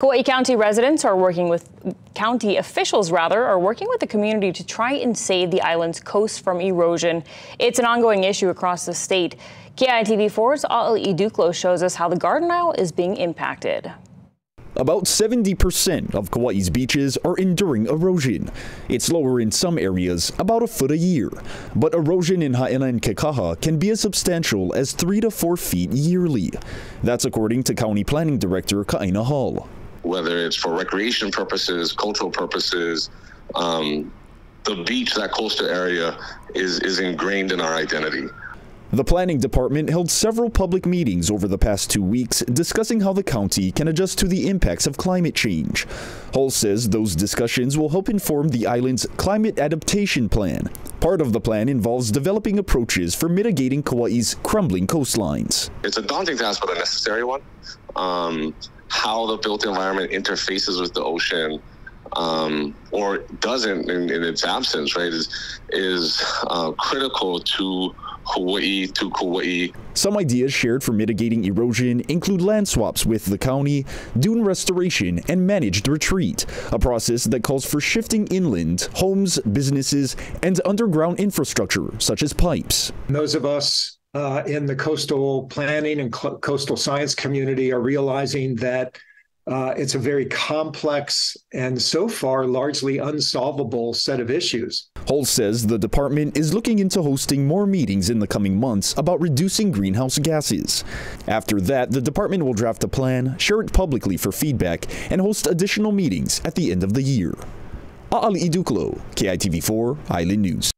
Kauai County residents are working with county officials rather are working with the community to try and save the island's coast from erosion. It's an ongoing issue across the state. KITV4's A'ali'i Dukelow shows us how the Garden Isle is being impacted. About 70% of Kauai's beaches are enduring erosion. It's lower in some areas, about a foot a year. But erosion in Ha'ena and Kekaha can be as substantial as 3 to 4 feet yearly. That's according to County Planning Director Ka'aina Hull whether it's for recreation purposes, cultural purposes. Um, the beach, that coastal area, is, is ingrained in our identity. The planning department held several public meetings over the past two weeks discussing how the county can adjust to the impacts of climate change. Hull says those discussions will help inform the island's climate adaptation plan. Part of the plan involves developing approaches for mitigating Kauai's crumbling coastlines. It's a daunting task, but a necessary one. Um, how the built environment interfaces with the ocean um, or doesn't in, in, its absence, right, is, is uh, critical to Hawaii to Kauai. Some ideas shared for mitigating erosion include land swaps with the county, dune restoration, and managed retreat, a process that calls for shifting inland homes, businesses, and underground infrastructure such as pipes. Those of us uh, in the coastal planning and co- coastal science community are realizing that uh, it's a very complex and so far largely unsolvable set of issues. Hull says the department is looking into hosting more meetings in the coming months about reducing greenhouse gases. After that, the department will draft a plan, share it publicly for feedback, and host additional meetings at the end of the year. A'ali'i Dukelow, KITV4 Island News.